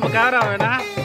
para cara, ¿verdad?